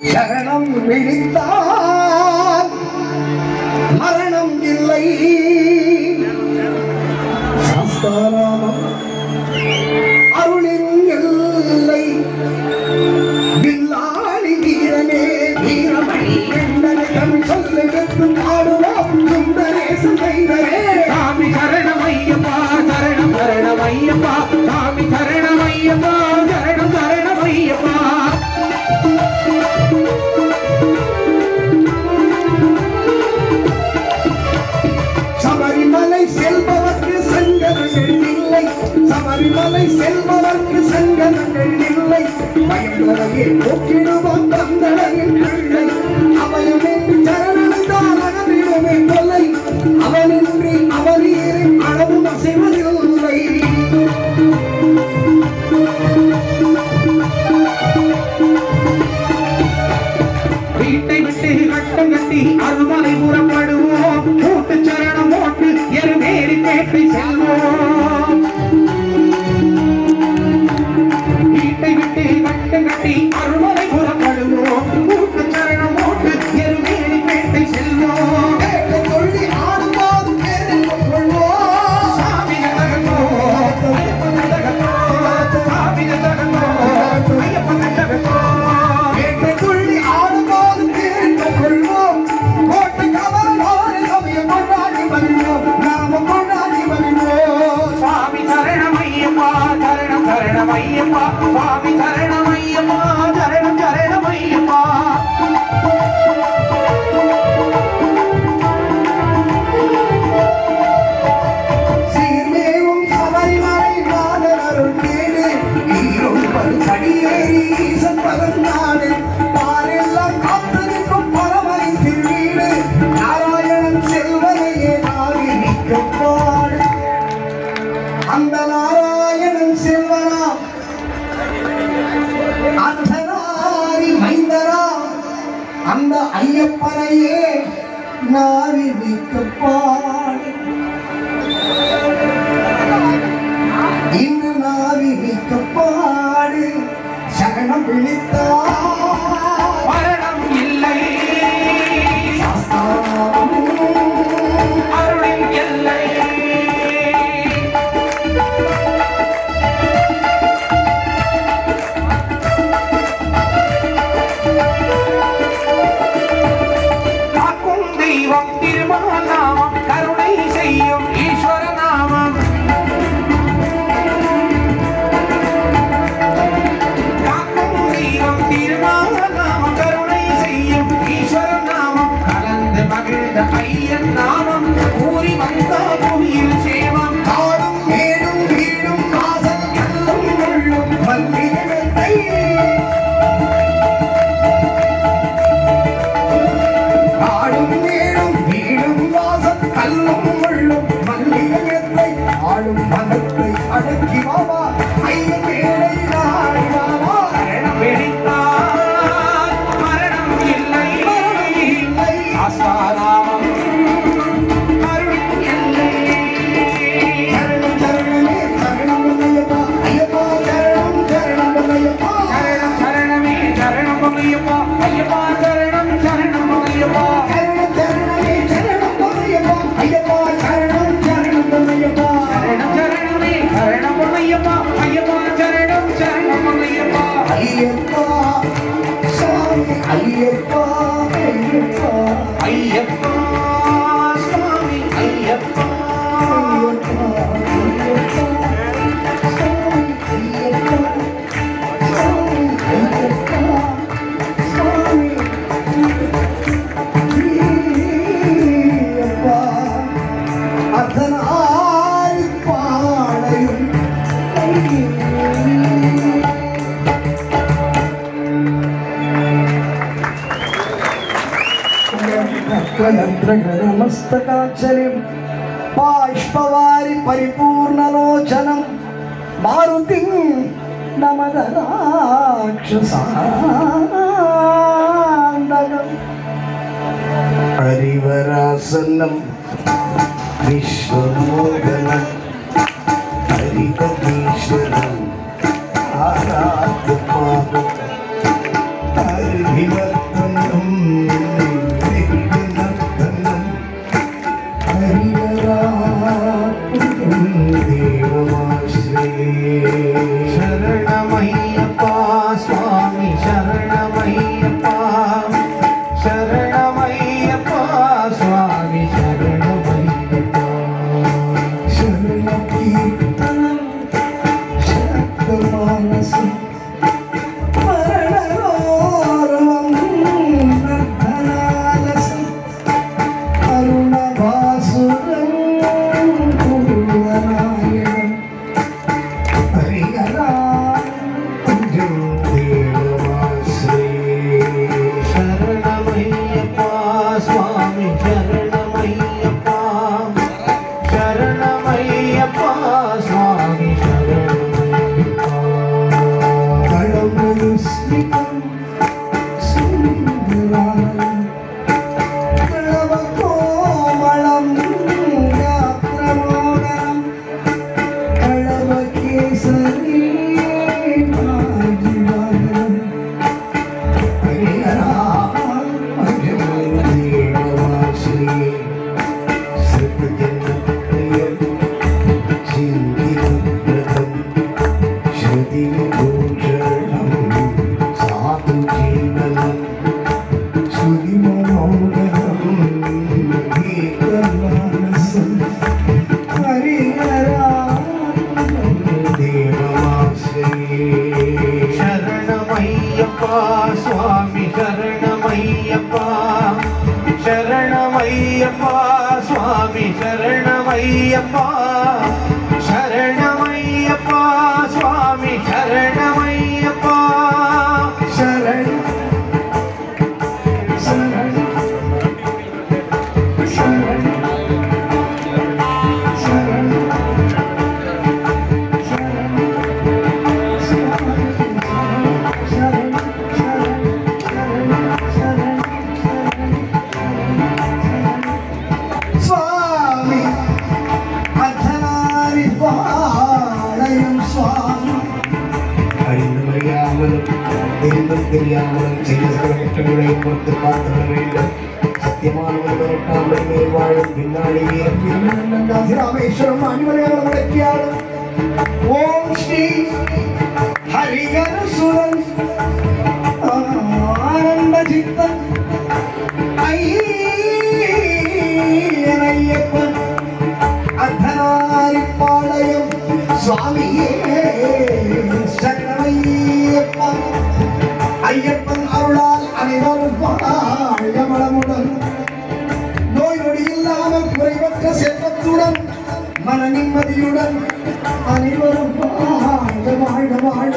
சரணம் விழித்தால் மரணம் இல்லை. சம்ஸ்காரம் சபரிமலை செல்பவர்க்கு சங்கடங்கள் இல்லை. மயிலறையை போக்கிடுவோம் தந்தடையில் பிள்ளை அவையுமேட்டு சரணடைந்தால் அகதிடுமே தொல்லை அவனின்றி அவரீரின் அளவும் அசைவதில்லை. think I see. believe that. மகிழ்ந்த ஐயன் நாமம் கூறி வந்த புவியில் சேவம் காடும் மேடும் வீடும் வாசல் கல்லும் உள்ளும் வந்திரத்தை காடும் மேடும் வீடும் வாசல் கல்லும் உள்ளும் வந்திரத்தை ஆளும் மனத்தை அடக்கி வாவா ஐயன் மேடை நாடி வாவா మస్తకాక్షలిం బాష్పవారి పరిపూర్ణలోచనం మారుతి నమద రాక్షసాండగం హరివరాసనం విశ్వమోగనం హరితీశ్వరం சரணமையப்பா சுவாமி சரணமையப்பா சரணமையப்பா சுவாமி சரணமையப்பா ക്രിയാമളെ ചെയ്യസ്തമിഷ്ടങ്ങളെയും പുറത്തുപാർത്തവരെയും സത്യമാണവർ വരട്ടാമളിയെ വാഴും പിന്നാളിയെ രാമേശ്വരം അനുമലയാണ് വിളക്കിയാണ് ഓം ശ്രീ ഹരിഹര സുരൻ ആനന്ദചിത്തൻ അയ്യപ്പൻ. അധനാരിപ്പാളയം സ്വാമിയേ. அருளால் அனைவரும் வாழ வளமுடன். நோய் நொடி இல்லாமல் குறைவற்ற செல்வத்துடன் மன நிம்மதியுடன் அனைவரும் வாழ வாழ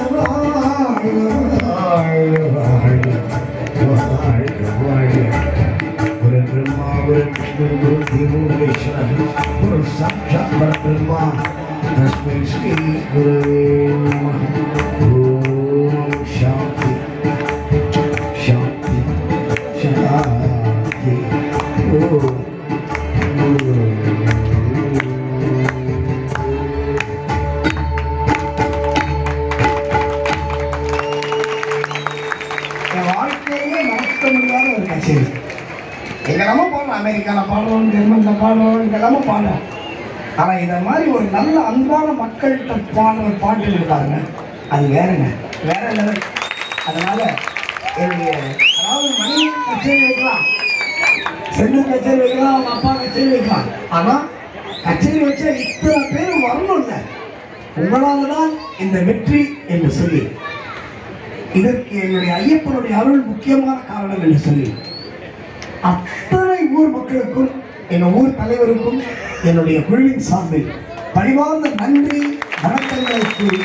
சாட்சாத் பரபிரம்மா தஸ்மை ஸ்ரீ குருவே ஓம் சாந்தி பாடுறோம் ஜெர்மனியில் பாடுறோம் இங்கெல்லாமோ பாடுறோம் ஆனால் இதை மாதிரி ஒரு நல்ல அன்பான மக்கள்கிட்ட பாடுற பாட்டு இருக்காங்க அது வேறங்க. வேற லெவல் அதனால என்னுடைய அதாவது மணி கச்சேரி வைக்கலாம். செல்லு கச்சேரி வைக்கலாம் அவங்க அப்பா கச்சேரி வைக்கலாம். ஆனால் கச்சேரி வச்சா இத்தனை பேர் வரணும்ல. உங்களால் தான் இந்த வெற்றி என்று சொல்லி. இதற்கு என்னுடைய ஐயப்பனுடைய அருள் முக்கியமான காரணம் என்று சொல்லி. அத்தனை ஊர் மக்களுக்கும் என் ஊர் தலைவருக்கும் என்னுடைய குழுவின் சார்பில் பணிவார்ந்த நன்றி வணக்கங்களை கூறி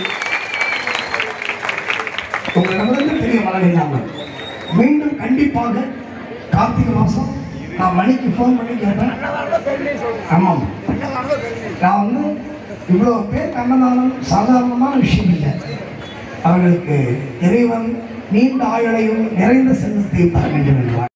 உங்களிடமிருந்து பெரிய மனதில் இல்லாமல் மீண்டும் கண்டிப்பாக கார்த்திகை மாதம் நான் மணிக்கு ஃபோன் பண்ணி கேட்டேன் ஆமாம். நான் வந்து இவ்வளோ பேர் கண்ணதானம் சாதாரணமான விஷயம் இல்லை. அவர்களுக்கு இறைவன் நீண்ட ஆயுளையும் நிறைந்த செல்வத்தையும் தர வேண்டும் என்றார்